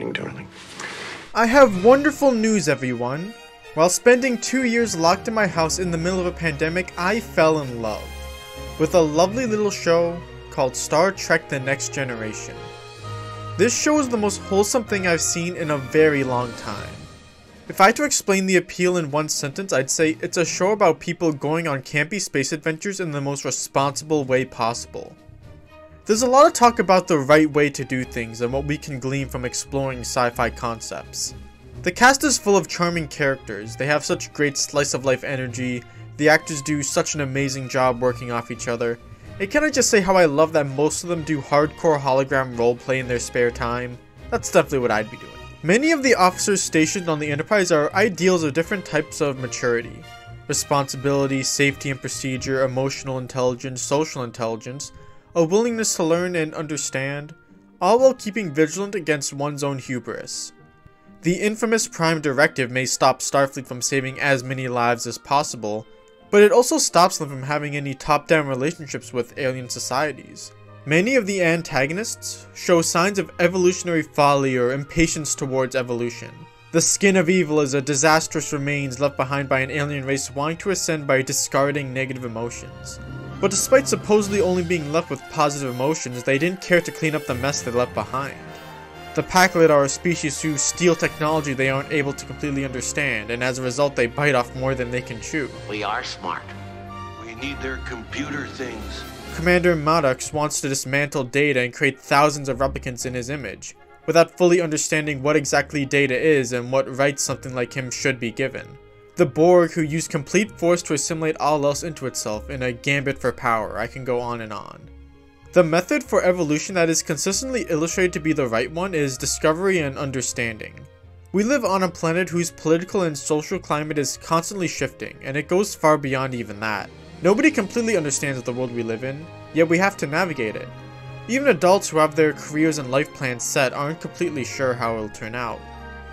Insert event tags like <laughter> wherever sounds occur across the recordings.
morning, darling. I have wonderful news, everyone. While spending two years locked in my house in the middle of a pandemic, I fell in love with a lovely little show called Star Trek The Next Generation. This show is the most wholesome thing I've seen in a very long time. If I had to explain the appeal in one sentence, I'd say it's a show about people going on campy space adventures in the most responsible way possible. There's a lot of talk about the right way to do things and what we can glean from exploring sci-fi concepts. The cast is full of charming characters, they have such great slice of life energy, the actors do such an amazing job working off each other. And can I just say how I love that most of them do hardcore hologram roleplay in their spare time? That's definitely what I'd be doing. Many of the officers stationed on the Enterprise are ideals of different types of maturity. Responsibility, safety and procedure, emotional intelligence, social intelligence, a willingness to learn and understand, all while keeping vigilant against one's own hubris. The infamous Prime Directive may stop Starfleet from saving as many lives as possible, but it also stops them from having any top-down relationships with alien societies. Many of the antagonists show signs of evolutionary folly or impatience towards evolution. The skin of evil is a disastrous remains left behind by an alien race wanting to ascend by discarding negative emotions. But despite supposedly only being left with positive emotions, they didn't care to clean up the mess they left behind. The Pakled are a species who steal technology they aren't able to completely understand, and as a result they bite off more than they can chew. We are smart. We need their computer things. Commander Maddox wants to dismantle Data and create thousands of replicants in his image, without fully understanding what exactly Data is and what rights something like him should be given. The Borg, who used complete force to assimilate all else into itself in a gambit for power, I can go on and on. The method for evolution that is consistently illustrated to be the right one is discovery and understanding. We live on a planet whose political and social climate is constantly shifting, and it goes far beyond even that. Nobody completely understands the world we live in, yet we have to navigate it. Even adults who have their careers and life plans set aren't completely sure how it'll turn out.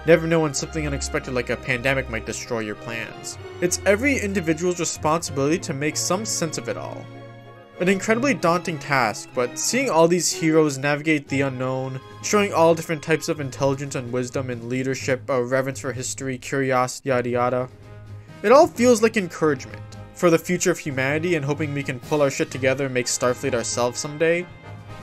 Never know when something unexpected like a pandemic might destroy your plans. It's every individual's responsibility to make some sense of it all. An incredibly daunting task, but seeing all these heroes navigate the unknown, showing all different types of intelligence and wisdom and leadership, a reverence for history, curiosity, yada yada, it all feels like encouragement for the future of humanity and hoping we can pull our shit together and make Starfleet ourselves someday.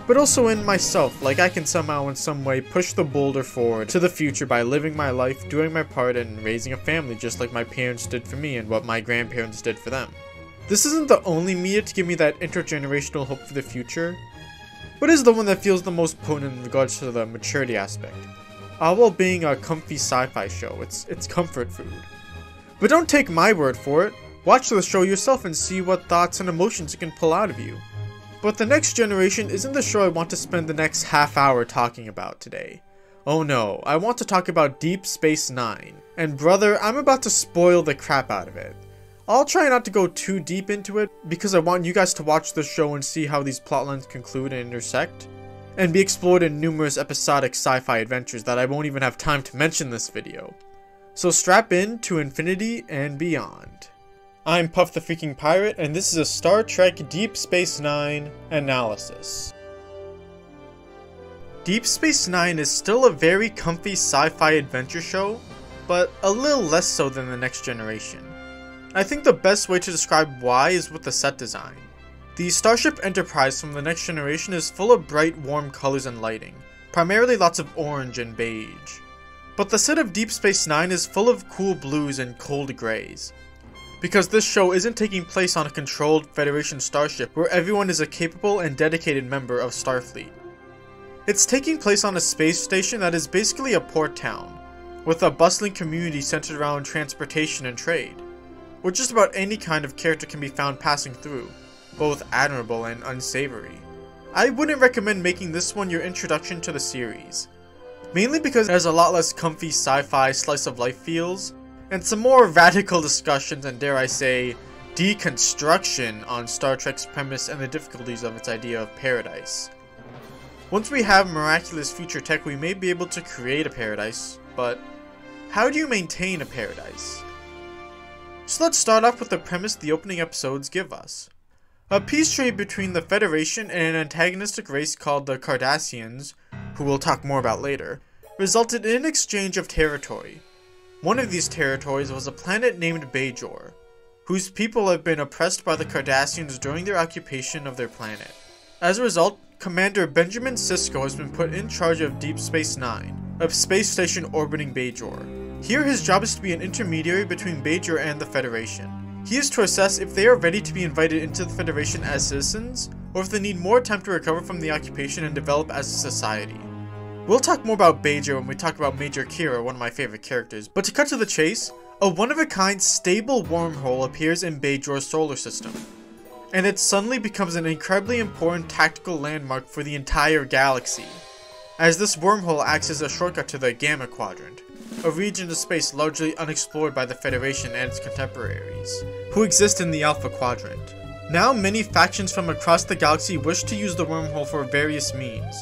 But also in myself, like I can somehow in some way push the boulder forward to the future by living my life, doing my part, and raising a family just like my parents did for me and what my grandparents did for them. This isn't the only media to give me that intergenerational hope for the future, but is the one that feels the most potent in regards to the maturity aspect. Ah, All while being a comfy sci-fi show, it's, it's comfort food. But don't take my word for it, Watch the show yourself and see what thoughts and emotions it can pull out of you. But The Next Generation isn't the show I want to spend the next half hour talking about today. Oh no, I want to talk about Deep Space Nine. And brother, I'm about to spoil the crap out of it. I'll try not to go too deep into it, because I want you guys to watch the show and see how these plotlines conclude and intersect, and be explored in numerous episodic sci-fi adventures that I won't even have time to mention this video. So strap in to infinity and beyond. I'm Puff the Freaking Pirate, and this is a Star Trek Deep Space Nine analysis. Deep Space Nine is still a very comfy sci-fi adventure show, but a little less so than The Next Generation. I think the best way to describe why is with the set design. The Starship Enterprise from The Next Generation is full of bright, warm colors and lighting, primarily lots of orange and beige. But the set of Deep Space Nine is full of cool blues and cold grays, because this show isn't taking place on a controlled Federation starship where everyone is a capable and dedicated member of Starfleet. It's taking place on a space station that is basically a port town, with a bustling community centered around transportation and trade, where just about any kind of character can be found passing through, both admirable and unsavory. I wouldn't recommend making this one your introduction to the series, mainly because it has a lot less comfy sci-fi slice of life feels, and some more radical discussions and dare I say, deconstruction on Star Trek's premise and the difficulties of its idea of paradise. Once we have miraculous future tech, we may be able to create a paradise, but how do you maintain a paradise? So let's start off with the premise the opening episodes give us. A peace treaty between the Federation and an antagonistic race called the Cardassians, who we'll talk more about later, resulted in an exchange of territory. One of these territories was a planet named Bajor, whose people have been oppressed by the Cardassians during their occupation of their planet. As a result, Commander Benjamin Sisko has been put in charge of Deep Space Nine, a space station orbiting Bajor. Here his job is to be an intermediary between Bajor and the Federation. He is to assess if they are ready to be invited into the Federation as citizens, or if they need more time to recover from the occupation and develop as a society. We'll talk more about Bajor when we talk about Major Kira, one of my favorite characters, but to cut to the chase, a one-of-a-kind stable wormhole appears in Bajor's solar system, and it suddenly becomes an incredibly important tactical landmark for the entire galaxy, as this wormhole acts as a shortcut to the Gamma Quadrant, a region of space largely unexplored by the Federation and its contemporaries, who exist in the Alpha Quadrant. Now many factions from across the galaxy wish to use the wormhole for various means,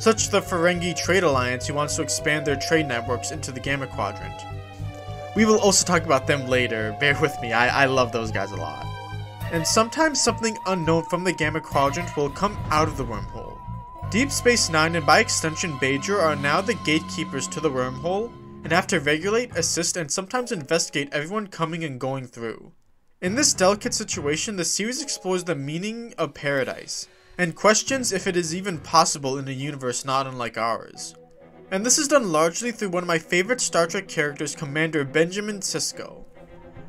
such the Ferengi Trade Alliance who wants to expand their trade networks into the Gamma Quadrant. We will also talk about them later, <laughs> bear with me, I, I love those guys a lot. And sometimes something unknown from the Gamma Quadrant will come out of the wormhole. Deep Space Nine and by extension Bajor are now the gatekeepers to the wormhole, and have to regulate, assist, and sometimes investigate everyone coming and going through. In this delicate situation, the series explores the meaning of paradise, and questions if it is even possible in a universe not unlike ours. And this is done largely through one of my favorite Star Trek characters, Commander Benjamin Sisko.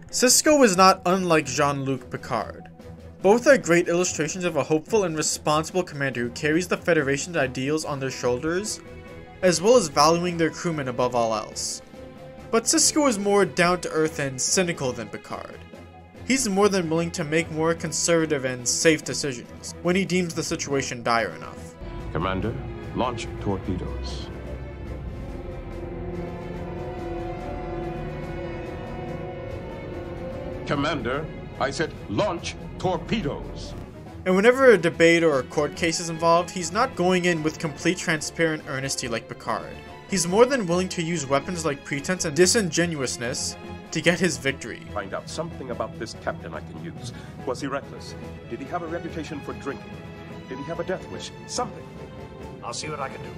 Sisko is not unlike Jean-Luc Picard. Both are great illustrations of a hopeful and responsible commander who carries the Federation's ideals on their shoulders, as well as valuing their crewmen above all else. But Sisko is more down-to-earth and cynical than Picard he's more than willing to make more conservative and safe decisions when he deems the situation dire enough. Commander, launch torpedoes. Commander, I said launch torpedoes. And whenever a debate or a court case is involved, he's not going in with complete transparent earnesty like Picard. He's more than willing to use weapons like pretense and disingenuousness to get his victory. Find out something about this captain I can use. Was he reckless? Did he have a reputation for drinking? Did he have a death wish? Something. I'll see what I can do.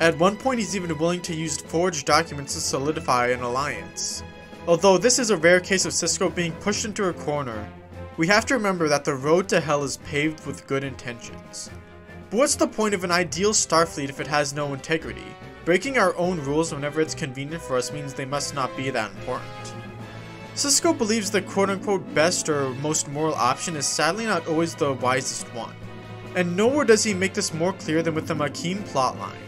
At one point, he's even willing to use forged documents to solidify an alliance. Although this is a rare case of Sisko being pushed into a corner, we have to remember that the road to hell is paved with good intentions. But what's the point of an ideal Starfleet if it has no integrity? Breaking our own rules whenever it's convenient for us means they must not be that important. Sisko believes the quote-unquote best or most moral option is sadly not always the wisest one. And nowhere does he make this more clear than with the Maquis plotline.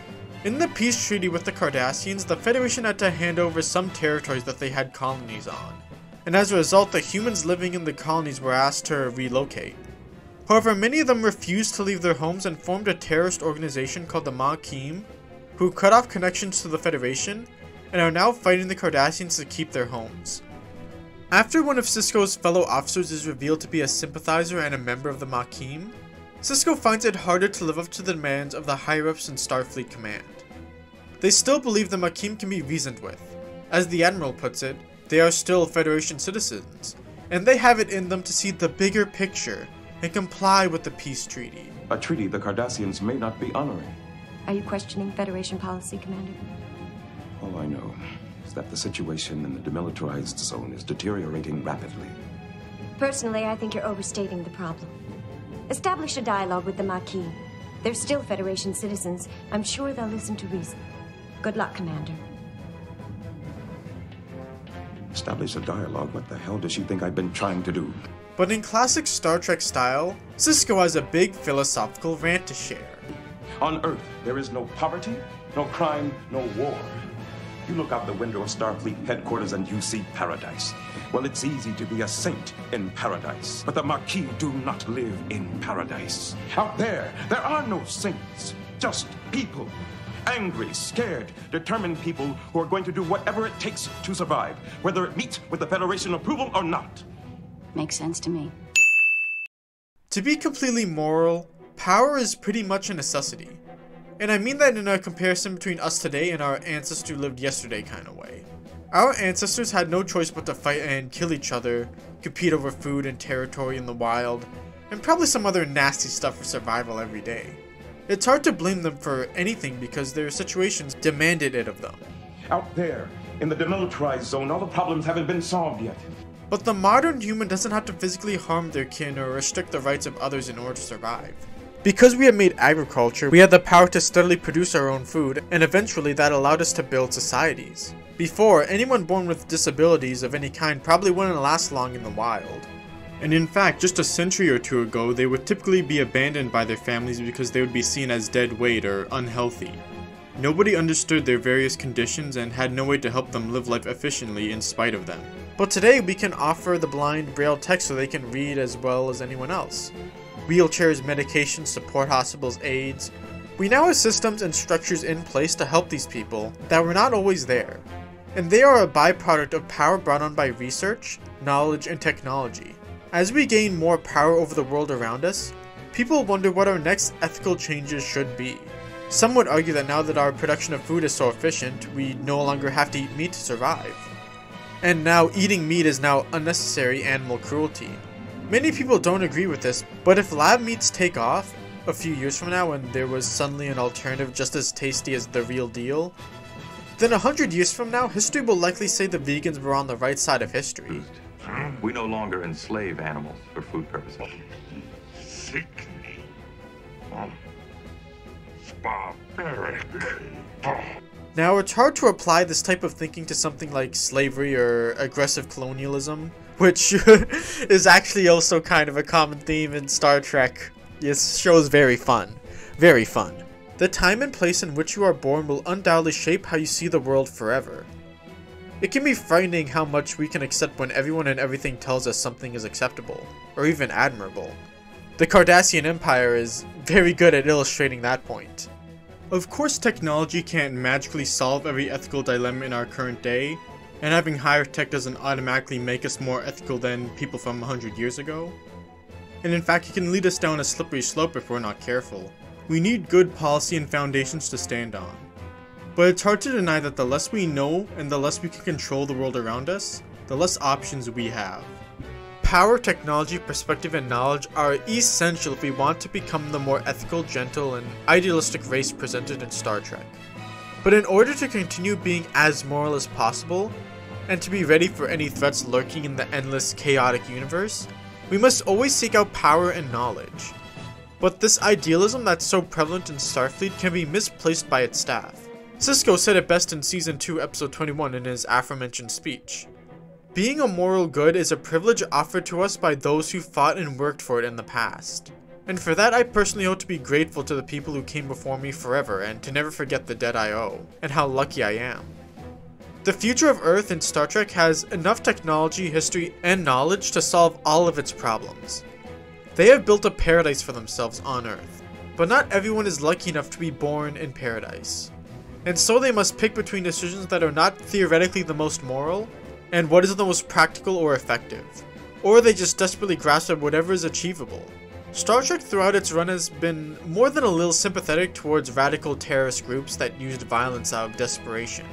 In the peace treaty with the Cardassians, the Federation had to hand over some territories that they had colonies on, and as a result the humans living in the colonies were asked to relocate. However, many of them refused to leave their homes and formed a terrorist organization called the Maquis who cut off connections to the Federation and are now fighting the Cardassians to keep their homes. After one of Sisko's fellow officers is revealed to be a sympathizer and a member of the Maquis, Sisko finds it harder to live up to the demands of the higher-ups in Starfleet Command. They still believe the Maquis can be reasoned with. As the Admiral puts it, they are still Federation citizens, and they have it in them to see the bigger picture and comply with the peace treaty. A treaty the Cardassians may not be honoring. Are you questioning Federation policy, Commander? All I know is that the situation in the demilitarized zone is deteriorating rapidly. Personally, I think you're overstating the problem. Establish a dialogue with the Maquis. They're still Federation citizens. I'm sure they'll listen to reason. Good luck, Commander. Establish a dialogue? What the hell does she think I've been trying to do? But in classic Star Trek style, Sisko has a big philosophical rant to share. On Earth, there is no poverty, no crime, no war. You look out the window of Starfleet headquarters and you see paradise. Well, it's easy to be a saint in paradise, but the Maquis do not live in paradise. Out there, there are no saints, just people. Angry, scared, determined people who are going to do whatever it takes to survive, whether it meets with the Federation approval or not. Makes sense to me. To be completely moral, power is pretty much a necessity. And I mean that in a comparison between us today and our ancestors who lived yesterday kind of way. Our ancestors had no choice but to fight and kill each other, compete over food and territory in the wild, and probably some other nasty stuff for survival every day. It's hard to blame them for anything because their situations demanded it of them. Out there, in the demilitarized zone, all the problems haven't been solved yet. But the modern human doesn't have to physically harm their kin or restrict the rights of others in order to survive. Because we have made agriculture, we had the power to steadily produce our own food, and eventually that allowed us to build societies. Before, anyone born with disabilities of any kind probably wouldn't last long in the wild. And in fact, just a century or two ago, they would typically be abandoned by their families because they would be seen as dead weight or unhealthy. Nobody understood their various conditions and had no way to help them live life efficiently in spite of them. But today, we can offer the blind braille text so they can read as well as anyone else. Wheelchairs, medications, support hospitals, aids. We now have systems and structures in place to help these people that were not always there. And they are a byproduct of power brought on by research, knowledge, and technology. As we gain more power over the world around us, people wonder what our next ethical changes should be. Some would argue that now that our production of food is so efficient, we no longer have to eat meat to survive. And now eating meat is now unnecessary animal cruelty. Many people don't agree with this, but if lab meats take off, a few years from now when there was suddenly an alternative just as tasty as the real deal, then a hundred years from now, history will likely say the vegans were on the right side of history. We no longer enslave animals for food purposes. Sickening. Barbaric. Now, it's hard to apply this type of thinking to something like slavery or aggressive colonialism, <laughs> which <laughs> is actually also kind of a common theme in Star Trek. This show is very fun. Very fun. The time and place in which you are born will undoubtedly shape how you see the world forever. It can be frightening how much we can accept when everyone and everything tells us something is acceptable, or even admirable. The Cardassian Empire is very good at illustrating that point. Of course technology can't magically solve every ethical dilemma in our current day, and having higher tech doesn't automatically make us more ethical than people from 100 years ago. And in fact, it can lead us down a slippery slope if we're not careful. We need good policy and foundations to stand on. But it's hard to deny that the less we know and the less we can control the world around us, the less options we have. Power, technology, perspective, and knowledge are essential if we want to become the more ethical, gentle, and idealistic race presented in Star Trek. But in order to continue being as moral as possible, and to be ready for any threats lurking in the endless, chaotic universe, we must always seek out power and knowledge. But this idealism that's so prevalent in Starfleet can be misplaced by its staff. Sisko said it best in Season 2, Episode 21 in his aforementioned speech. Being a moral good is a privilege offered to us by those who fought and worked for it in the past. And for that I personally ought to be grateful to the people who came before me forever and to never forget the debt I owe, and how lucky I am. The future of Earth in Star Trek has enough technology, history, and knowledge to solve all of its problems. They have built a paradise for themselves on Earth, but not everyone is lucky enough to be born in paradise. And so they must pick between decisions that are not theoretically the most moral, and what is the most practical or effective. Or they just desperately grasp at whatever is achievable. Star Trek throughout its run has been more than a little sympathetic towards radical terrorist groups that used violence out of desperation.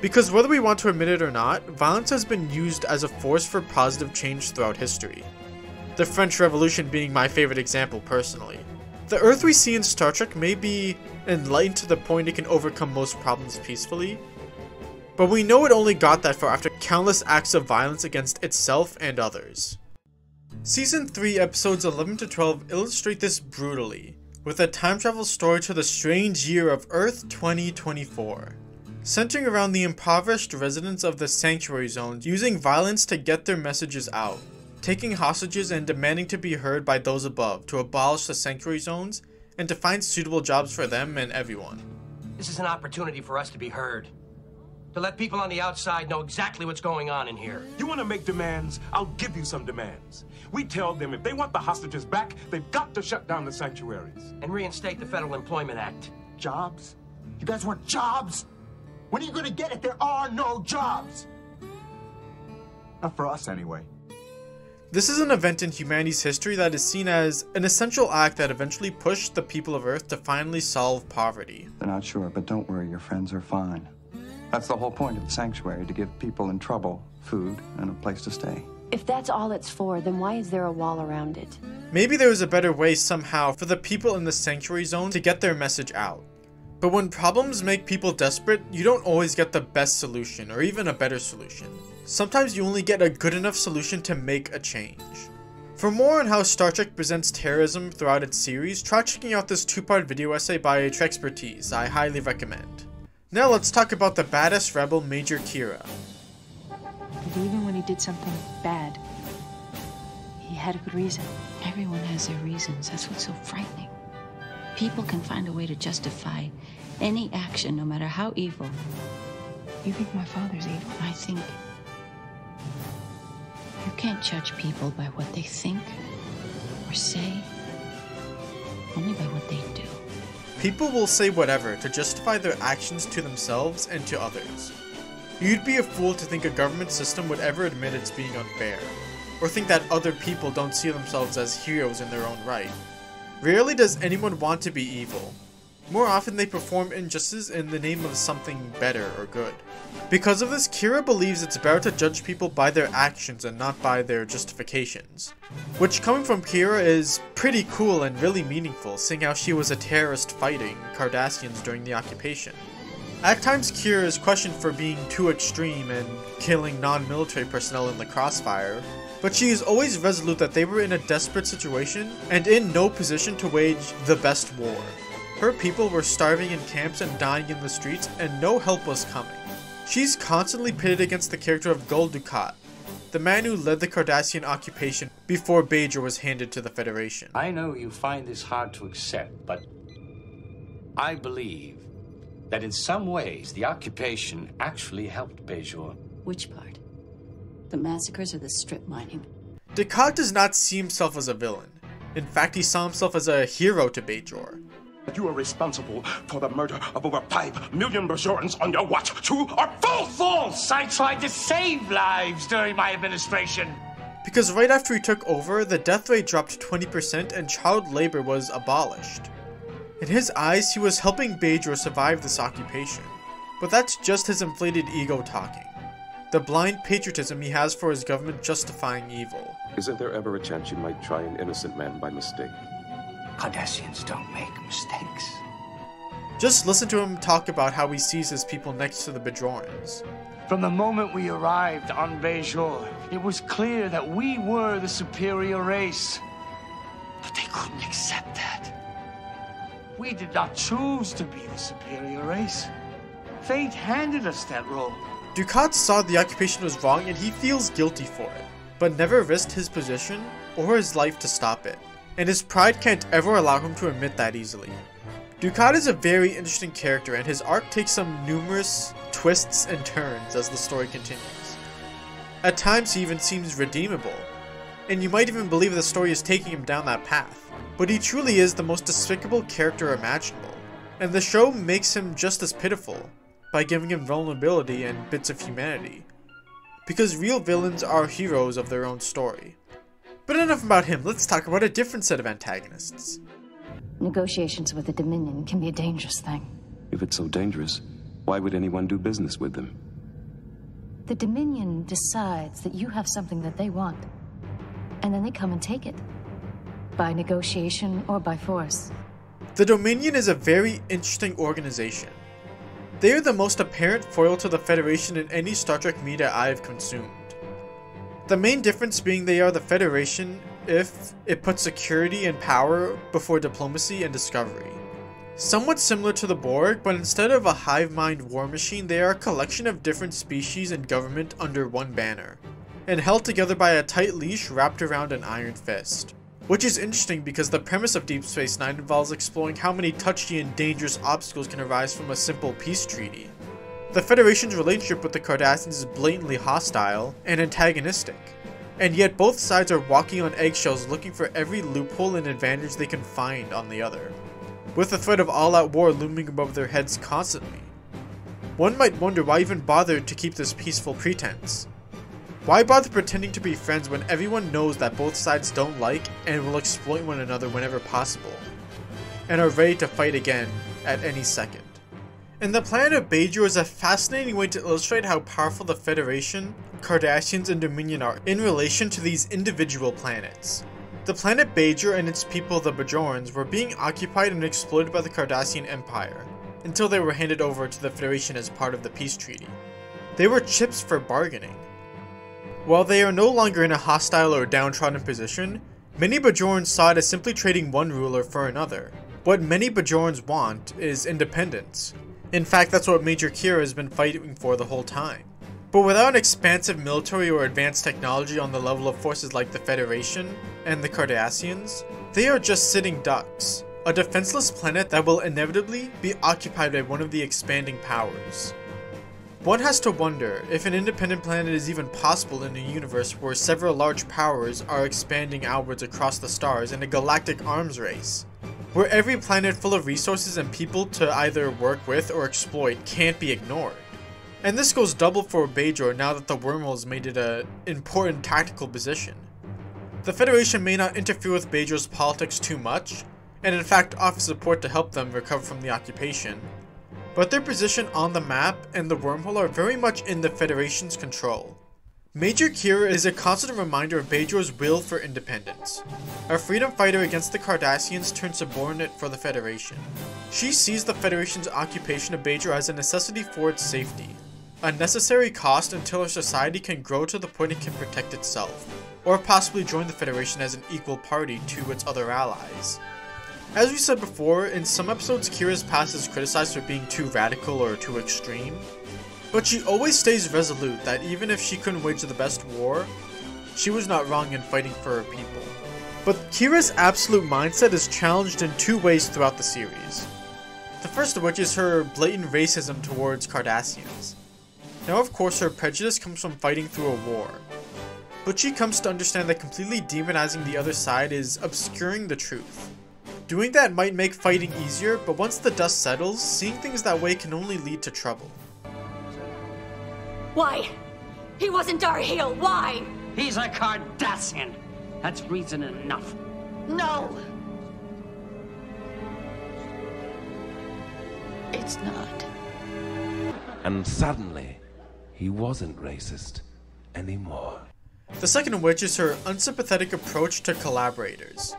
Because whether we want to admit it or not, violence has been used as a force for positive change throughout history. The French Revolution being my favorite example personally. The Earth we see in Star Trek may be enlightened to the point it can overcome most problems peacefully, but we know it only got that far after countless acts of violence against itself and others. Season 3 episodes 11 to 12 illustrate this brutally, with a time travel story to the strange year of Earth 2024. Centering around the impoverished residents of the Sanctuary Zones using violence to get their messages out, taking hostages and demanding to be heard by those above to abolish the Sanctuary Zones and to find suitable jobs for them and everyone. This is an opportunity for us to be heard. To let people on the outside know exactly what's going on in here. You want to make demands? I'll give you some demands. We tell them if they want the hostages back, they've got to shut down the sanctuaries. And reinstate the Federal Employment Act. Jobs? You guys want jobs? When are you gonna get it? There are no jobs! Not for us, anyway. This is an event in humanity's history that is seen as an essential act that eventually pushed the people of Earth to finally solve poverty. They're not sure, but don't worry, your friends are fine. That's the whole point of the sanctuary to give people in trouble food and a place to stay. If that's all it's for, then why is there a wall around it? Maybe there was a better way somehow for the people in the Sanctuary Zone to get their message out. But when problems make people desperate, you don't always get the best solution or even a better solution. Sometimes you only get a good enough solution to make a change. For more on how Star Trek presents terrorism throughout its series, try checking out this two-part video essay by Trekspertise, I highly recommend. Now let's talk about the baddest rebel Major Kira. But even when he did something bad, he had a good reason. Everyone has their reasons. That's what's so frightening. People can find a way to justify any action, no matter how evil. You think my father's evil? I think you can't judge people by what they think or say, only by what they do. People will say whatever to justify their actions to themselves and to others. You'd be a fool to think a government system would ever admit it's being unfair, or think that other people don't see themselves as heroes in their own right. Rarely does anyone want to be evil. More often they perform injustice in the name of something better or good. Because of this, Kira believes it's better to judge people by their actions and not by their justifications. Which coming from Kira is pretty cool and really meaningful, seeing how she was a terrorist fighting Cardassians during the occupation. At times Kira is questioned for being too extreme and killing non-military personnel in the crossfire, but she is always resolute that they were in a desperate situation and in no position to wage the best war. Her people were starving in camps and dying in the streets and no help was coming. She's constantly pitted against the character of Gul Dukat, the man who led the Cardassian occupation before Bajor was handed to the Federation. I know you find this hard to accept, but I believe that in some ways the occupation actually helped Bajor. Which part? The massacres or the strip mining? Dukat does not see himself as a villain. In fact, he saw himself as a hero to Bajor. You are responsible for the murder of over 5 million Bajorans on your watch. True or false? False! I tried to save lives during my administration. Because right after he took over, the death rate dropped 20% and child labor was abolished. In his eyes, he was helping Bajor survive this occupation. But that's just his inflated ego talking. The blind patriotism he has for his government justifying evil. Isn't there ever a chance you might try an innocent man by mistake? Cardassians don't make mistakes. Just listen to him talk about how he sees his people next to the Bajorans. From the moment we arrived on Bajor, it was clear that we were the superior race. But they couldn't accept that. We did not choose to be the superior race. Fate handed us that role. Dukat saw the occupation was wrong and he feels guilty for it, but never risked his position or his life to stop it, and his pride can't ever allow him to admit that easily. Dukat is a very interesting character and his arc takes some numerous twists and turns as the story continues. At times he even seems redeemable, and you might even believe the story is taking him down that path, but he truly is the most despicable character imaginable, and the show makes him just as pitiful, by giving him vulnerability and bits of humanity. Because real villains are heroes of their own story. But enough about him, let's talk about a different set of antagonists. Negotiations with the Dominion can be a dangerous thing. If it's so dangerous, why would anyone do business with them? The Dominion decides that you have something that they want, and then they come and take it. By negotiation or by force. The Dominion is a very interesting organization. They are the most apparent foil to the Federation in any Star Trek media I have consumed. The main difference being they are the Federation if it puts security and power before diplomacy and discovery. Somewhat similar to the Borg, but instead of a hive mind war machine, they are a collection of different species and government under one banner, and held together by a tight leash wrapped around an iron fist. Which is interesting because the premise of Deep Space Nine involves exploring how many touchy and dangerous obstacles can arise from a simple peace treaty. The Federation's relationship with the Cardassians is blatantly hostile and antagonistic, and yet both sides are walking on eggshells looking for every loophole and advantage they can find on the other, with the threat of all-out war looming above their heads constantly. One might wonder why even bother to keep this peaceful pretense. Why bother pretending to be friends when everyone knows that both sides don't like and will exploit one another whenever possible, and are ready to fight again at any second? And the planet of Bajor is a fascinating way to illustrate how powerful the Federation, Cardassians, and Dominion are in relation to these individual planets. The planet Bajor and its people, the Bajorans, were being occupied and exploited by the Cardassian Empire, until they were handed over to the Federation as part of the peace treaty. They were chips for bargaining. While they are no longer in a hostile or downtrodden position, many Bajorans saw it as simply trading one ruler for another. What many Bajorans want is independence. In fact, that's what Major Kira has been fighting for the whole time. But without an expansive military or advanced technology on the level of forces like the Federation and the Cardassians, they are just sitting ducks, a defenseless planet that will inevitably be occupied by one of the expanding powers. One has to wonder if an independent planet is even possible in a universe where several large powers are expanding outwards across the stars in a galactic arms race, where every planet full of resources and people to either work with or exploit can't be ignored. And this goes double for Bajor now that the wormhole has made it an important tactical position. The Federation may not interfere with Bajor's politics too much, and in fact offer support to help them recover from the occupation, but their position on the map and the wormhole are very much in the Federation's control. Major Kira is a constant reminder of Bajor's will for independence. A freedom fighter against the Cardassians turned subordinate for the Federation. She sees the Federation's occupation of Bajor as a necessity for its safety, a necessary cost until her society can grow to the point it can protect itself, or possibly join the Federation as an equal party to its other allies. As we said before, in some episodes Kira's past is criticized for being too radical or too extreme, but she always stays resolute that even if she couldn't wage the best war, she was not wrong in fighting for her people. But Kira's absolute mindset is challenged in two ways throughout the series. The first of which is her blatant racism towards Cardassians. Now of course her prejudice comes from fighting through a war, but she comes to understand that completely demonizing the other side is obscuring the truth. Doing that might make fighting easier, but once the dust settles, seeing things that way can only lead to trouble. Why? He wasn't our heel. Why? He's a Cardassian. That's reason enough. No. It's not. And suddenly, he wasn't racist anymore. The second of which is her unsympathetic approach to collaborators.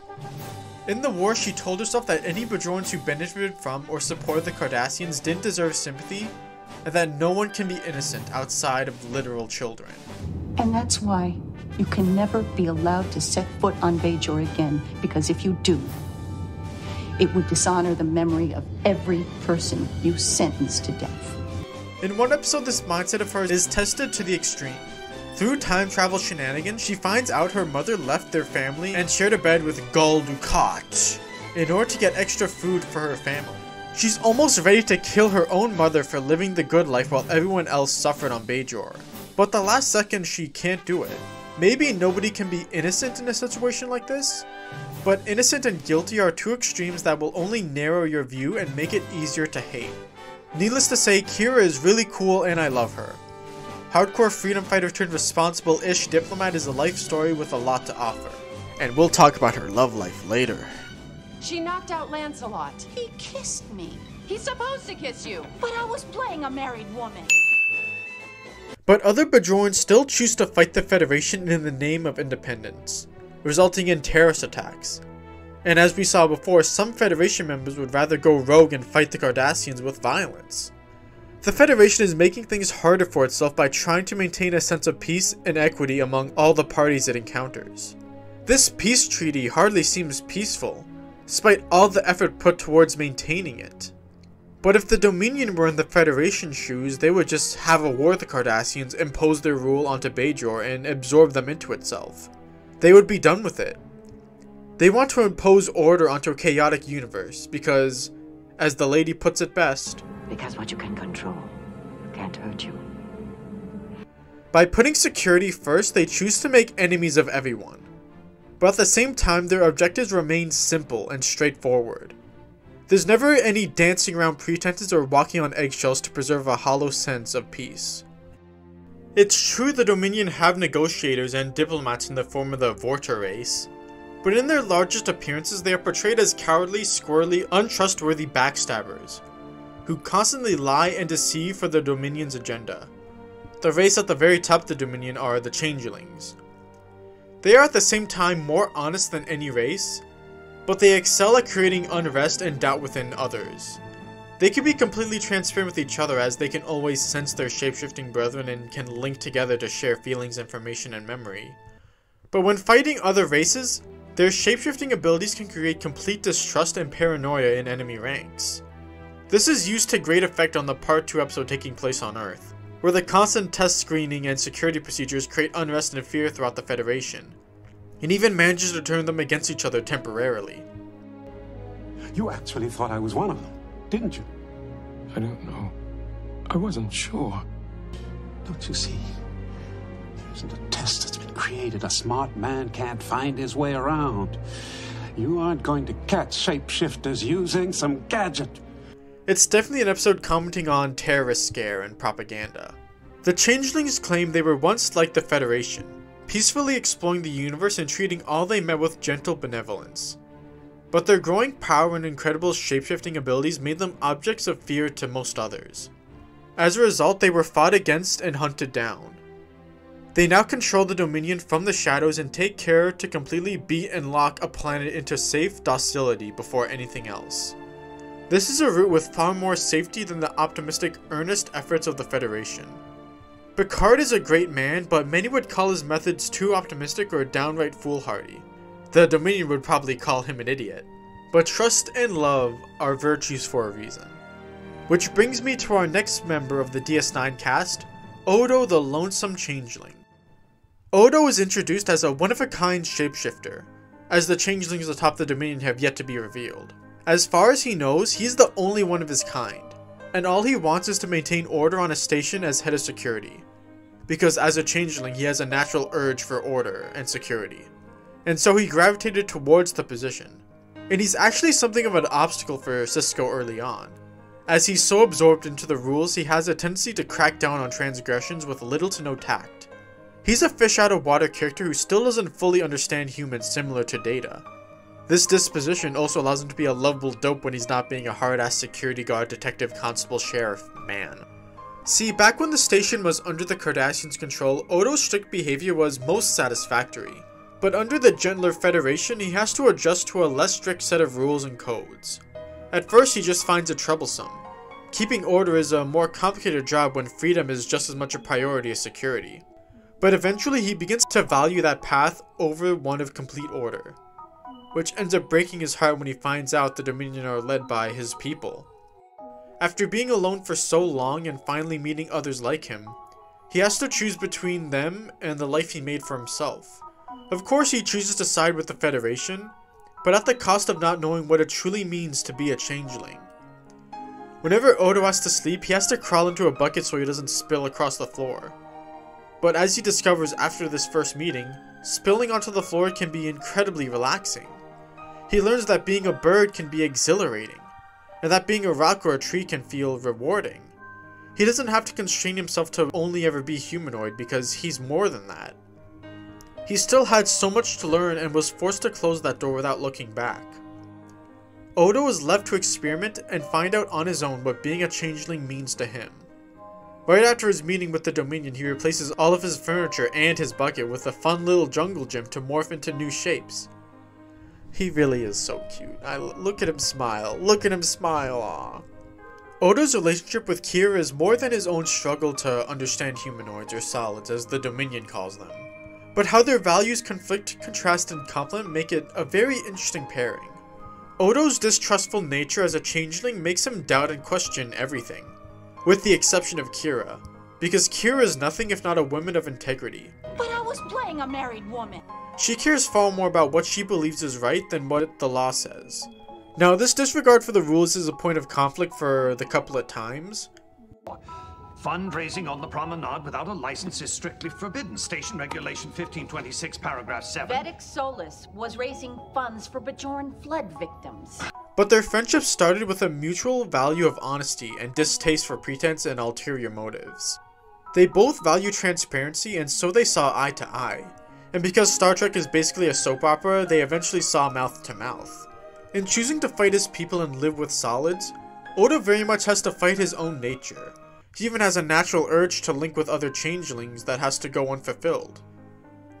In the war, she told herself that any Bajorans who benefited from or supported the Cardassians didn't deserve sympathy, and that no one can be innocent outside of literal children. And that's why you can never be allowed to set foot on Bajor again, because if you do, it would dishonor the memory of every person you sentenced to death. In one episode, this mindset of hers is tested to the extreme. Through time travel shenanigans, she finds out her mother left their family and shared a bed with Gul Dukat in order to get extra food for her family. She's almost ready to kill her own mother for living the good life while everyone else suffered on Bajor. But the last second she can't do it. Maybe nobody can be innocent in a situation like this, but innocent and guilty are two extremes that will only narrow your view and make it easier to hate. Needless to say, Kira is really cool and I love her. Hardcore freedom fighter turned responsible-ish diplomat is a life story with a lot to offer. And we'll talk about her love life later. She knocked out Lancelot. He kissed me. He's supposed to kiss you. But I was playing a married woman. But other Bajorans still choose to fight the Federation in the name of independence, resulting in terrorist attacks. And as we saw before, some Federation members would rather go rogue and fight the Cardassians with violence. The Federation is making things harder for itself by trying to maintain a sense of peace and equity among all the parties it encounters. This peace treaty hardly seems peaceful, despite all the effort put towards maintaining it. But if the Dominion were in the Federation's shoes, they would just have a war with the Cardassians, impose their rule onto Bajor, and absorb them into itself. They would be done with it. They want to impose order onto a chaotic universe, because, as the lady puts it best, because what you can control can't hurt you. By putting security first, they choose to make enemies of everyone. But at the same time, their objectives remain simple and straightforward. There's never any dancing around pretenses or walking on eggshells to preserve a hollow sense of peace. It's true the Dominion have negotiators and diplomats in the form of the Vorta race, but in their largest appearances they are portrayed as cowardly, squirrely, untrustworthy backstabbers, who constantly lie and deceive for the Dominion's agenda. The race at the very top of the Dominion are the Changelings. They are at the same time more honest than any race, but they excel at creating unrest and doubt within others. They can be completely transparent with each other as they can always sense their shapeshifting brethren and can link together to share feelings, information, and memory. But when fighting other races, their shapeshifting abilities can create complete distrust and paranoia in enemy ranks. This is used to great effect on the Part 2 episode taking place on Earth, where the constant test screening and security procedures create unrest and fear throughout the Federation, and even manages to turn them against each other temporarily. You actually thought I was one of them, didn't you? I don't know. I wasn't sure. Don't you see? There isn't a test that's been created a smart man can't find his way around. You aren't going to catch shapeshifters using some gadget. It's definitely an episode commenting on terrorist scare and propaganda. The Changelings claim they were once like the Federation, peacefully exploring the universe and treating all they met with gentle benevolence. But their growing power and incredible shapeshifting abilities made them objects of fear to most others. As a result, they were fought against and hunted down. They now control the Dominion from the shadows and take care to completely beat and lock a planet into safe docility before anything else. This is a route with far more safety than the optimistic, earnest efforts of the Federation. Picard is a great man, but many would call his methods too optimistic or downright foolhardy. The Dominion would probably call him an idiot. But trust and love are virtues for a reason. Which brings me to our next member of the DS9 cast, Odo the Lonesome Changeling. Odo is introduced as a one-of-a-kind shapeshifter, as the changelings atop the Dominion have yet to be revealed. As far as he knows, he's the only one of his kind, and all he wants is to maintain order on a station as head of security, because as a changeling he has a natural urge for order and security and so he gravitated towards the position. And he's actually something of an obstacle for Sisko early on. As he's so absorbed into the rules, he has a tendency to crack down on transgressions with little to no tact. He's a fish out of water character who still doesn't fully understand humans similar to Data. This disposition also allows him to be a lovable dope when he's not being a hard-ass security guard, detective, constable, sheriff, man. See, back when the station was under the Cardassians' control, Odo's strict behavior was most satisfactory. But under the gentler Federation, he has to adjust to a less strict set of rules and codes. At first, he just finds it troublesome. Keeping order is a more complicated job when freedom is just as much a priority as security. But eventually, he begins to value that path over one of complete order. Which ends up breaking his heart when he finds out the Dominion are led by his people. After being alone for so long and finally meeting others like him, he has to choose between them and the life he made for himself. Of course he chooses to side with the Federation, but at the cost of not knowing what it truly means to be a changeling. Whenever Odo has to sleep, he has to crawl into a bucket so he doesn't spill across the floor. But as he discovers after this first meeting, spilling onto the floor can be incredibly relaxing. He learns that being a bird can be exhilarating, and that being a rock or a tree can feel rewarding. He doesn't have to constrain himself to only ever be humanoid because he's more than that. He still had so much to learn and was forced to close that door without looking back. Odo is left to experiment and find out on his own what being a changeling means to him. Right after his meeting with the Dominion, he replaces all of his furniture and his bucket with a fun little jungle gym to morph into new shapes. He really is so cute. I look at him smile. Look at him smile. Aww. Odo's relationship with Kira is more than his own struggle to understand humanoids or solids as the Dominion calls them but how their values conflict, contrast, and complement make it a very interesting pairing. Odo's distrustful nature as a changeling makes him doubt and question everything, with the exception of Kira, because Kira is nothing if not a woman of integrity. But I was playing a married woman. She cares far more about what she believes is right than what the law says. Now, this disregard for the rules is a point of conflict for the couple at times, Fundraising on the promenade without a license is strictly forbidden. Station Regulation 1526, paragraph 7. Vedek Solis was raising funds for Bajoran flood victims. But their friendship started with a mutual value of honesty and distaste for pretense and ulterior motives. They both value transparency and so they saw eye to eye. And because Star Trek is basically a soap opera, they eventually saw mouth to mouth. In choosing to fight his people and live with solids, Odo very much has to fight his own nature. He even has a natural urge to link with other changelings that has to go unfulfilled.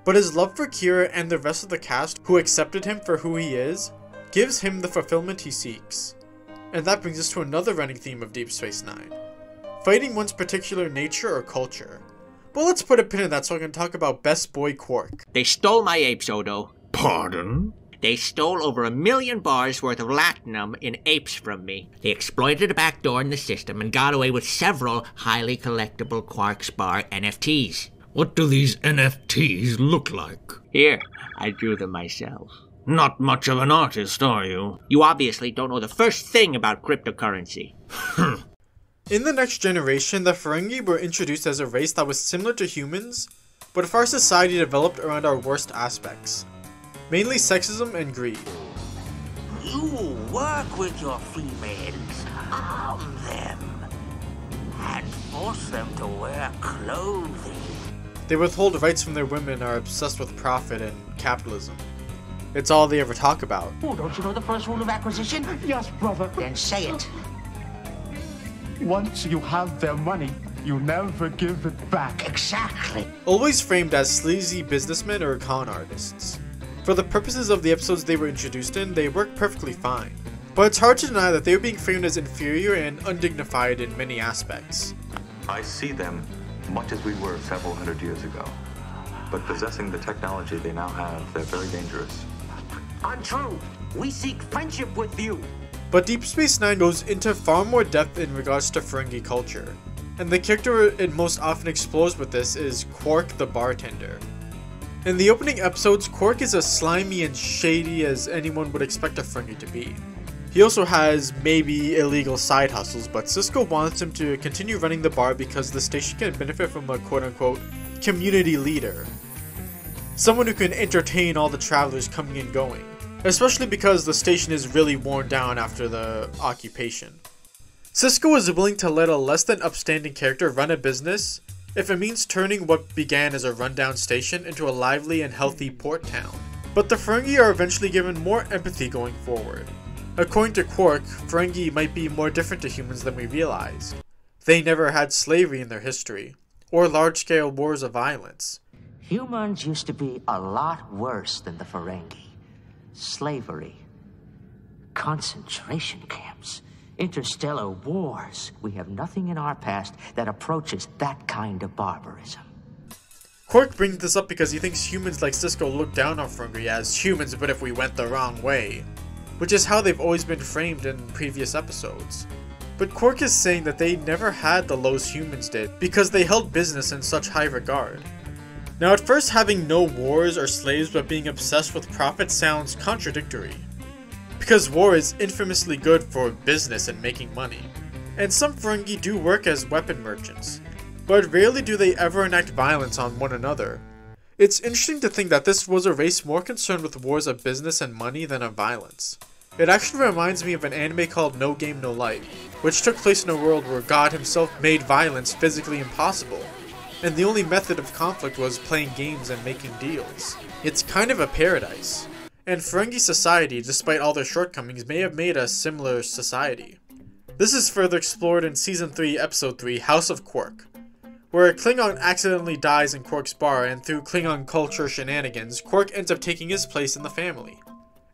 But his love for Kira and the rest of the cast who accepted him for who he is gives him the fulfillment he seeks. And that brings us to another running theme of Deep Space Nine fighting one's particular nature or culture. But let's put a pin in that so I can talk about Best Boy Quark. They stole my apes, Odo. Pardon? They stole over a million bars worth of latinum in apes from me. They exploited a backdoor in the system and got away with several highly collectible Quark's Bar NFTs. What do these NFTs look like? Here, I drew them myself. Not much of an artist, are you? You obviously don't know the first thing about cryptocurrency. <laughs> In the next generation, the Ferengi were introduced as a race that was similar to humans, but if our society developed around our worst aspects, mainly sexism and greed. You work with your females, arm them, and force them to wear clothing. They withhold rights from their women and are obsessed with profit and capitalism. It's all they ever talk about. Oh, don't you know the first rule of acquisition? Yes, brother. Then say it. Once you have their money, you never give it back. Exactly. Always framed as sleazy businessmen or con artists. For the purposes of the episodes they were introduced in, they work perfectly fine. But it's hard to deny that they were being framed as inferior and undignified in many aspects. I see them much as we were several hundred years ago. But possessing the technology they now have, they're very dangerous. Untrue. We seek friendship with you. But Deep Space Nine goes into far more depth in regards to Ferengi culture. And the character it most often explores with this is Quark the bartender. In the opening episodes, Quark is as slimy and shady as anyone would expect a Ferengi to be. He also has maybe illegal side hustles, but Sisko wants him to continue running the bar because the station can benefit from a quote unquote community leader. Someone who can entertain all the travelers coming and going, especially because the station is really worn down after the occupation. Sisko is willing to let a less than upstanding character run a business if it means turning what began as a rundown station into a lively and healthy port town. But the Ferengi are eventually given more empathy going forward. According to Quark, Ferengi might be more different to humans than we realized. They never had slavery in their history, or large-scale wars of violence. Humans used to be a lot worse than the Ferengi. Slavery, concentration camps, interstellar wars. We have nothing in our past that approaches that kind of barbarism. Quark brings this up because he thinks humans like Sisko look down on Ferengi as humans but if we went the wrong way, which is how they've always been framed in previous episodes. But Quark is saying that they never had the lows humans did because they held business in such high regard. Now at first having no wars or slaves but being obsessed with profit sounds contradictory. Because war is infamously good for business and making money. And some Ferengi do work as weapon merchants, but rarely do they ever enact violence on one another. It's interesting to think that this was a race more concerned with wars of business and money than of violence. It actually reminds me of an anime called No Game No Life, which took place in a world where God himself made violence physically impossible, and the only method of conflict was playing games and making deals. It's kind of a paradise. And Ferengi society, despite all their shortcomings, may have made a similar society. This is further explored in Season 3, Episode 3, House of Quark, where a Klingon accidentally dies in Quark's bar, and through Klingon culture shenanigans, Quark ends up taking his place in the family.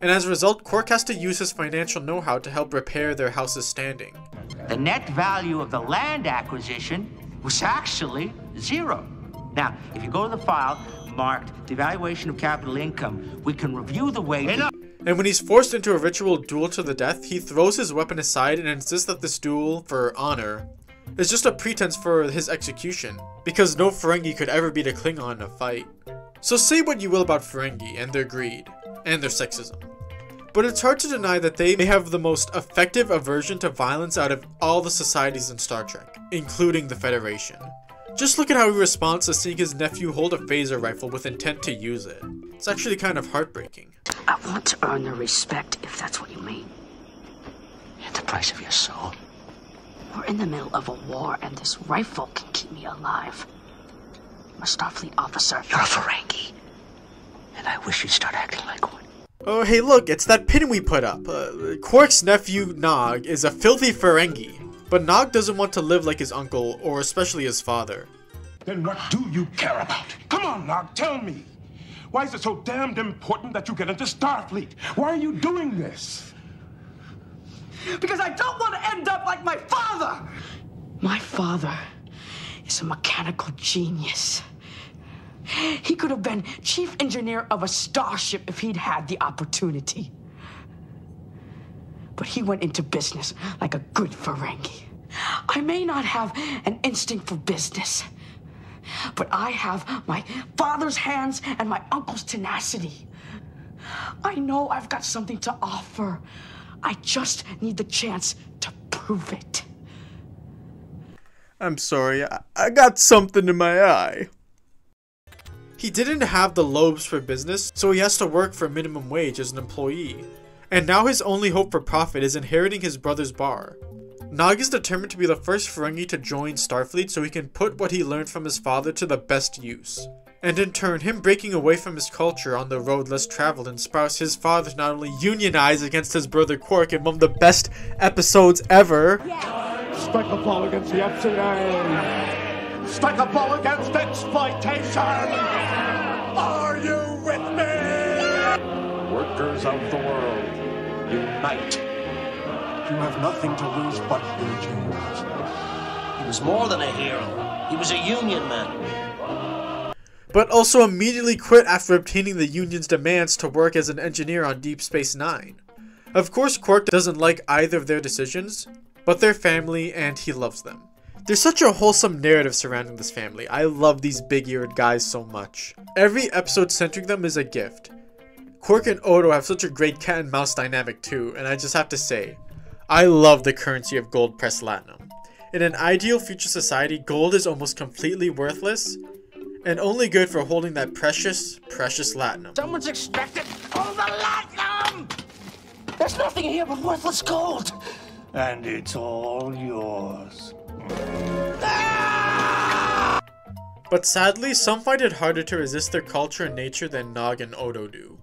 And as a result, Quark has to use his financial know-how to help repair their house's standing. The net value of the land acquisition was actually zero. Now, if you go to the file marked devaluation of capital income, we can review the way. And when he's forced into a ritual duel to the death, he throws his weapon aside and insists that this duel, for honor, is just a pretense for his execution, because no Ferengi could ever beat a Klingon in a fight. So say what you will about Ferengi and their greed, and their sexism. But it's hard to deny that they may have the most effective aversion to violence out of all the societies in Star Trek, including the Federation. Just look at how he responds to seeing his nephew hold a phaser rifle with intent to use it. It's actually kind of heartbreaking. I want to earn their respect, if that's what you mean. At the price of your soul. We're in the middle of a war, and this rifle can keep me alive. I'm a Starfleet officer. You're a Ferengi. And I wish you'd start acting like one. Oh, hey look, it's that pin we put up. Uh, Quark's nephew, Nog, is a filthy Ferengi, but Nog doesn't want to live like his uncle, or especially his father. Then what do you care about? Come on, Nog, tell me. Why is it so damned important that you get into Starfleet? Why are you doing this? Because I don't want to end up like my father! My father is a mechanical genius. He could have been chief engineer of a starship if he'd had the opportunity. But he went into business like a good Ferengi. I may not have an instinct for business, but I have my father's hands and my uncle's tenacity. I know I've got something to offer. I just need the chance to prove it. I'm sorry, I, I got something in my eye. He didn't have the lobes for business, so he has to work for minimum wage as an employee. And now his only hope for profit is inheriting his brother's bar. Nog is determined to be the first Ferengi to join Starfleet so he can put what he learned from his father to the best use. And in turn, him breaking away from his culture on the road less traveled inspires his father to not only unionize against his brother Quark in one of the best episodes ever. Strike a ball against the FCA. Strike a ball against exploitation. Are you with me? Workers of the world, unite. You have nothing to lose but your dreams. He was more than a hero. He was a union man. But also immediately quit after obtaining the union's demands to work as an engineer on Deep Space Nine. Of course, Quark doesn't like either of their decisions, but they're family and he loves them. There's such a wholesome narrative surrounding this family. I love these big-eared guys so much. Every episode centering them is a gift. Quark and Odo have such a great cat and mouse dynamic too, and I just have to say, I love the currency of gold pressed latinum. In an ideal future society, gold is almost completely worthless and only good for holding that precious, precious latinum. Someone's extracted all the latinum! There's nothing here but worthless gold. And it's all yours. But sadly, some find it harder to resist their culture and nature than Nog and Odo do.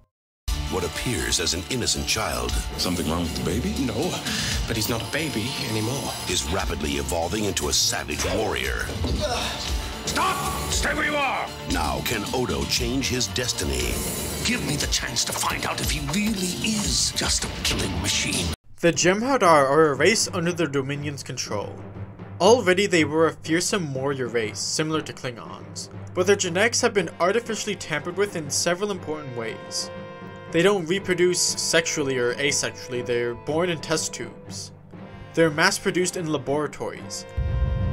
What appears as an innocent child. Something wrong with the baby? No, but he's not a baby anymore. Is rapidly evolving into a savage warrior. Stop! Stay where you are! Now, can Odo change his destiny? Give me the chance to find out if he really is just a killing machine. The Jem'Hadar are a race under the Dominion's control. Already they were a fearsome warrior race, similar to Klingons, but their genetics have been artificially tampered with in several important ways. They don't reproduce sexually or asexually, they're born in test tubes. They're mass produced in laboratories.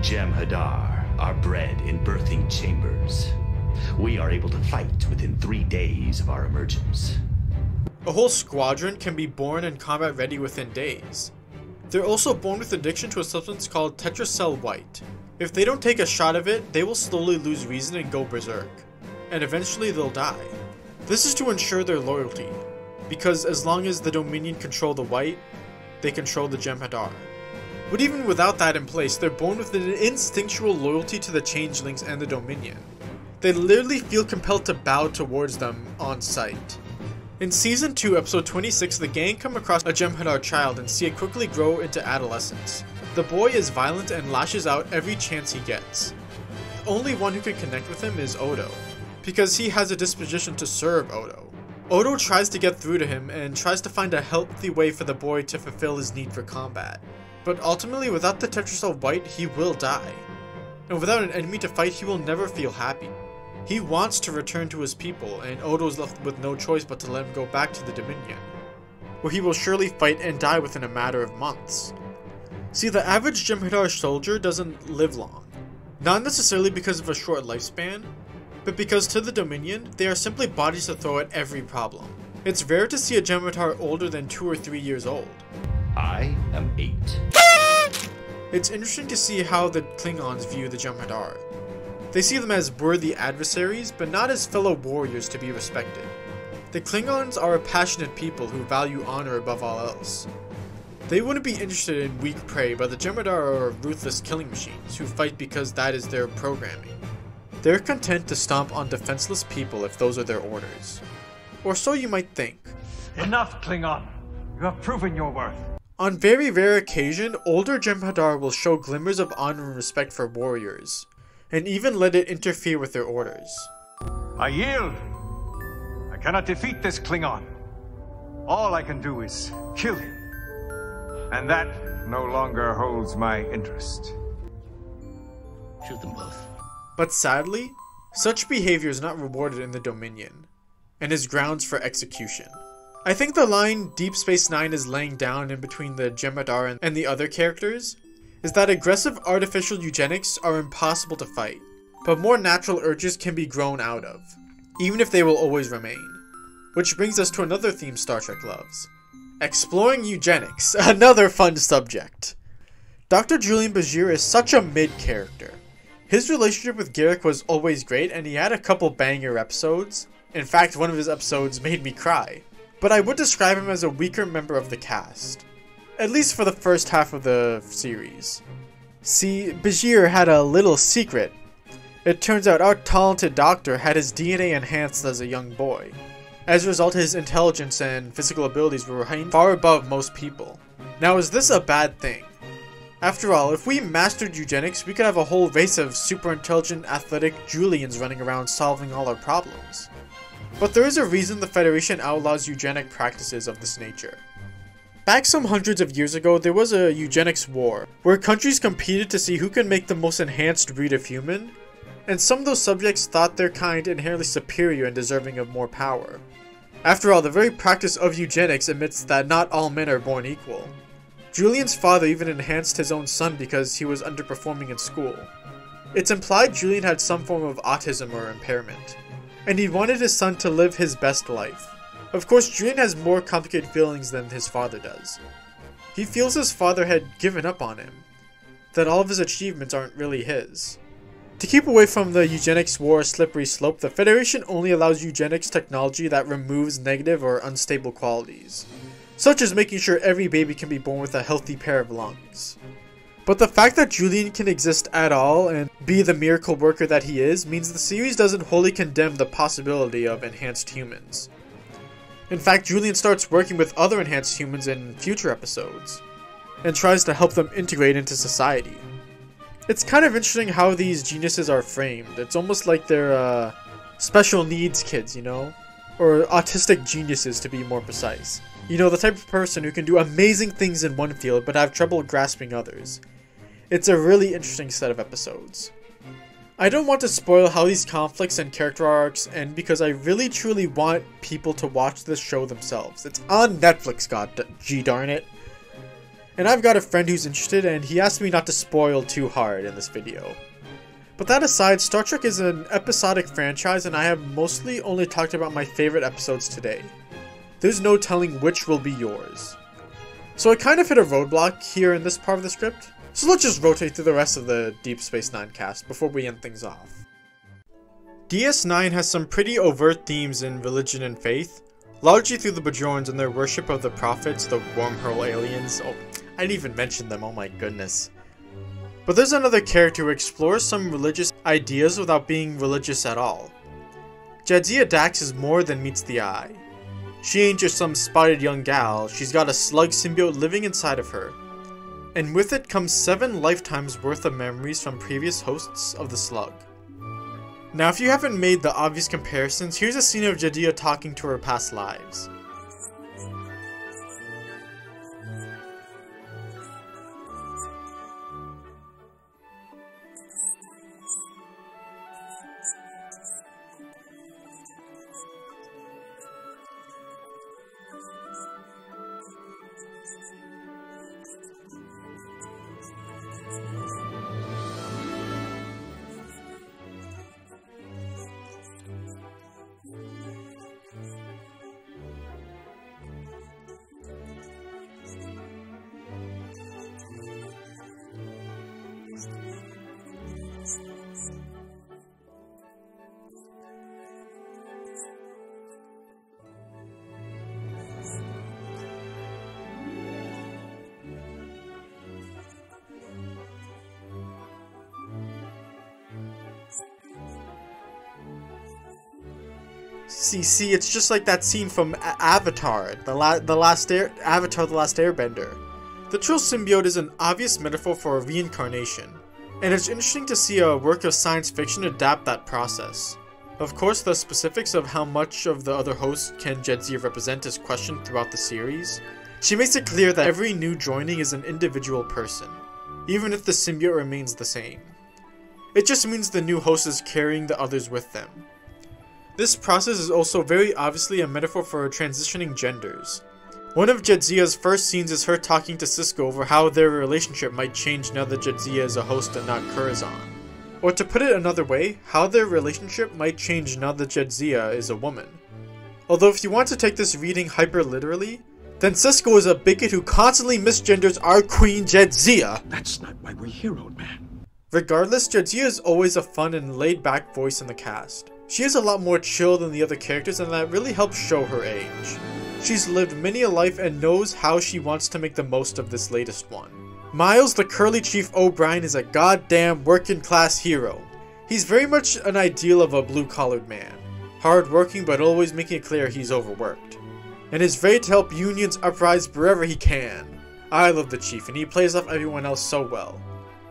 Jem'Hadar are bred in birthing chambers. We are able to fight within three days of our emergence. A whole squadron can be born and combat ready within days. They're also born with addiction to a substance called Ketracel White. If they don't take a shot of it, they will slowly lose reason and go berserk. And eventually they'll die. This is to ensure their loyalty, because as long as the Dominion control the White, they control the Jem'Hadar. But even without that in place, they're born with an instinctual loyalty to the Changelings and the Dominion. They literally feel compelled to bow towards them on sight. In Season 2, Episode 26, the gang come across a Jem'Hadar child and see it quickly grow into adolescence. The boy is violent and lashes out every chance he gets. The only one who can connect with him is Odo, because he has a disposition to serve Odo. Odo tries to get through to him and tries to find a healthy way for the boy to fulfill his need for combat. But ultimately, without the Ketracel White, he will die. And without an enemy to fight, he will never feel happy. He wants to return to his people, and Odo is left with no choice but to let him go back to the Dominion, where he will surely fight and die within a matter of months. See, the average Jem'Hadar soldier doesn't live long. Not necessarily because of a short lifespan, but because to the Dominion, they are simply bodies to throw at every problem. It's rare to see a Jem'Hadar older than 2 or 3 years old. I am eight. It's interesting to see how the Klingons view the Jem'Hadar. They see them as worthy adversaries, but not as fellow warriors to be respected. The Klingons are a passionate people who value honor above all else. They wouldn't be interested in weak prey, but the Jem'Hadar are ruthless killing machines who fight because that is their programming. They're content to stomp on defenseless people if those are their orders. Or so you might think. Enough, Klingon. You have proven your worth. On very rare occasion, older Jem'Hadar will show glimmers of honor and respect for warriors, and even let it interfere with their orders. I yield. I cannot defeat this Klingon. All I can do is kill him. And that no longer holds my interest. Shoot them both. But sadly, such behavior is not rewarded in the Dominion, and is grounds for execution. I think the line Deep Space Nine is laying down in between the Jem'Hadar and the other characters is that aggressive artificial eugenics are impossible to fight, but more natural urges can be grown out of, even if they will always remain. Which brings us to another theme Star Trek loves exploring eugenics, <laughs> another fun subject. Dr. Julian Bashir is such a mid character. His relationship with Garak was always great, and he had a couple banger episodes. In fact, one of his episodes made me cry. But I would describe him as a weaker member of the cast. At least for the first half of the series. See, Bashir had a little secret. It turns out our talented doctor had his DNA enhanced as a young boy. As a result, his intelligence and physical abilities were far above most people. Now, is this a bad thing? After all, if we mastered eugenics, we could have a whole race of super intelligent, athletic Julians running around solving all our problems. But there is a reason the Federation outlaws eugenic practices of this nature. Back some hundreds of years ago, there was a eugenics war, where countries competed to see who can make the most enhanced breed of human, and some of those subjects thought their kind inherently superior and deserving of more power. After all, the very practice of eugenics admits that not all men are born equal. Julian's father even enhanced his own son because he was underperforming in school. It's implied Julian had some form of autism or impairment, and he wanted his son to live his best life. Of course, Julian has more complicated feelings than his father does. He feels his father had given up on him, that all of his achievements aren't really his. To keep away from the eugenics war slippery slope, the Federation only allows eugenics technology that removes negative or unstable qualities such as making sure every baby can be born with a healthy pair of lungs. But the fact that Julian can exist at all and be the miracle worker that he is means the series doesn't wholly condemn the possibility of enhanced humans. In fact, Julian starts working with other enhanced humans in future episodes, and tries to help them integrate into society. It's kind of interesting how these geniuses are framed. It's almost like they're uh, special needs kids, you know? Or autistic geniuses to be more precise. You know, the type of person who can do amazing things in one field but have trouble grasping others. It's a really interesting set of episodes. I don't want to spoil how these conflicts and character arcs end because I really truly want people to watch this show themselves. It's on Netflix, god g darn it. And I've got a friend who's interested and he asked me not to spoil too hard in this video. But that aside, Star Trek is an episodic franchise and I have mostly only talked about my favorite episodes today there's no telling which will be yours. So I kind of hit a roadblock here in this part of the script, so let's just rotate through the rest of the Deep Space Nine cast before we end things off. DS9 has some pretty overt themes in religion and faith, largely through the Bajorans and their worship of the prophets, the wormhole aliens. Oh, I didn't even mention them, oh my goodness. But there's another character who explores some religious ideas without being religious at all. Jadzia Dax is more than meets the eye. She ain't just some spotted young gal, she's got a slug symbiote living inside of her. And with it comes seven lifetimes worth of memories from previous hosts of the slug. Now if you haven't made the obvious comparisons, here's a scene of Jadzia talking to her past lives. See, it's just like that scene from Avatar, the, la- the last Air- Avatar, the Last Airbender. The Trill symbiote is an obvious metaphor for reincarnation, and it's interesting to see a work of science fiction adapt that process. Of course, the specifics of how much of the other hosts can Jadzia represent is questioned throughout the series. She makes it clear that every new joining is an individual person, even if the symbiote remains the same. It just means the new host is carrying the others with them. This process is also very obviously a metaphor for transitioning genders. One of Jadzia's first scenes is her talking to Sisko over how their relationship might change now that Jadzia is a host and not Curzon. Or to put it another way, how their relationship might change now that Jadzia is a woman. Although if you want to take this reading hyper literally, then Sisko is a bigot who constantly misgenders our queen Jadzia. That's not why we're here, old man. Regardless, Jadzia is always a fun and laid back voice in the cast. She is a lot more chill than the other characters and that really helps show her age. She's lived many a life and knows how she wants to make the most of this latest one. Miles the Curly Chief O'Brien is a goddamn working class hero. He's very much an ideal of a blue collared man. Hard working but always making it clear he's overworked. And is ready to help unions uprise wherever he can. I love the Chief and he plays off everyone else so well.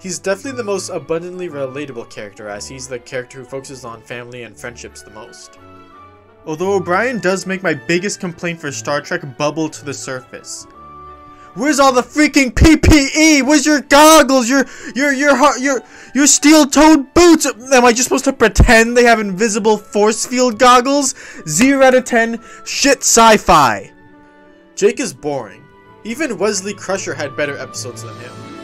He's definitely the most abundantly relatable character as he's the character who focuses on family and friendships the most. Although O'Brien does make my biggest complaint for Star Trek bubble to the surface. Where's all the freaking PPE? Where's your goggles? Your your your your your steel-toed boots? Am I just supposed to pretend they have invisible force field goggles? Zero out of ten. Shit sci-fi. Jake is boring. Even Wesley Crusher had better episodes than him.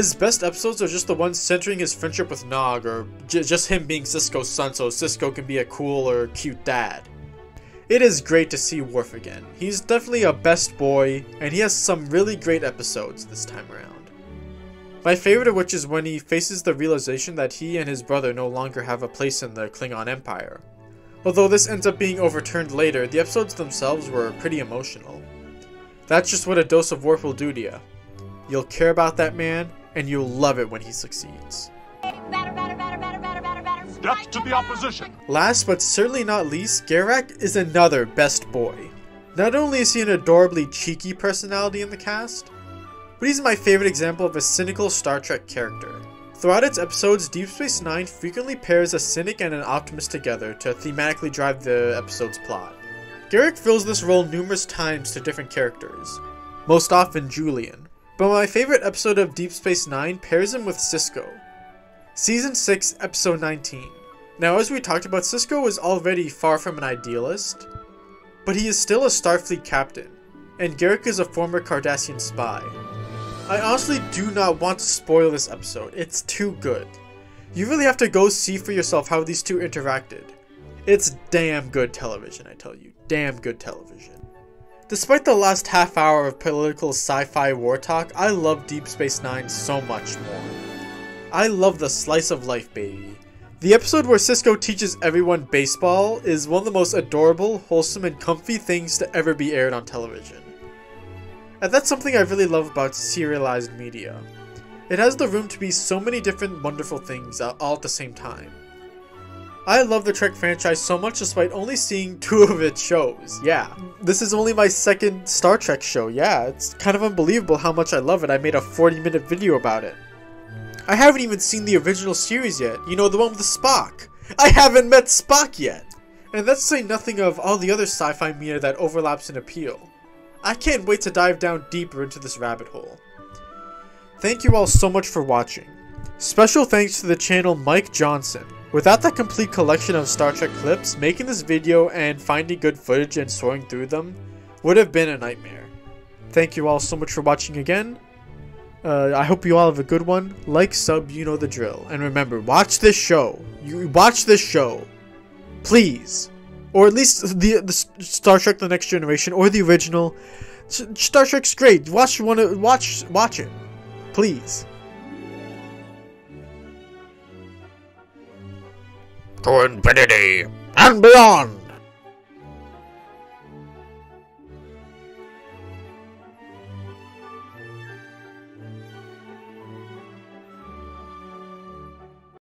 His best episodes are just the ones centering his friendship with Nog, or j- just him being Sisko's son so Sisko can be a cool or cute dad. It is great to see Worf again. He's definitely a best boy, and he has some really great episodes this time around. My favorite of which is when he faces the realization that he and his brother no longer have a place in the Klingon Empire. Although this ends up being overturned later, the episodes themselves were pretty emotional. That's just what a dose of Worf will do to you. You'll care about that man, and you'll love it when he succeeds. Death to the opposition. Last but certainly not least, Garak is another best boy. Not only is he an adorably cheeky personality in the cast, but he's my favorite example of a cynical Star Trek character. Throughout its episodes, Deep Space Nine frequently pairs a cynic and an optimist together to thematically drive the episode's plot. Garak fills this role numerous times to different characters, most often Julian. But my favorite episode of Deep Space Nine pairs him with Sisko. Season 6, Episode 19. Now, as we talked about, Sisko is already far from an idealist, but he is still a Starfleet captain, and Garak is a former Cardassian spy. I honestly do not want to spoil this episode, it's too good. You really have to go see for yourself how these two interacted. It's damn good television, I tell you. Damn good television. Despite the last half hour of political sci-fi war talk, I love Deep Space Nine so much more. I love the slice of life, baby. The episode where Sisko teaches everyone baseball is one of the most adorable, wholesome, and comfy things to ever be aired on television. And that's something I really love about serialized media. It has the room to be so many different wonderful things all at the same time. I love the Trek franchise so much despite only seeing two of its shows. Yeah, this is only my second Star Trek show. Yeah, it's kind of unbelievable how much I love it. I made a 40 minute video about it. I haven't even seen the original series yet. You know, the one with the Spock. I haven't met Spock yet. And that's to say nothing of all the other sci-fi media that overlaps in appeal. I can't wait to dive down deeper into this rabbit hole. Thank you all so much for watching. Special thanks to the channel Mike Johnson. Without that complete collection of Star Trek clips, making this video and finding good footage and sorting through them would have been a nightmare. Thank you all so much for watching again. Uh, I hope you all have a good one. Like, sub, you know the drill. And remember, watch this show. You watch this show. Please. Or at least the, the Star Trek The Next Generation or the original. Star Trek's great. Watch one watch watch it. Please. To infinity and beyond.